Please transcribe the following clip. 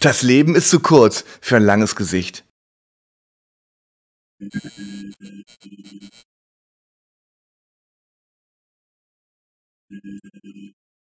Das Leben ist zu kurz für ein langes Gesicht.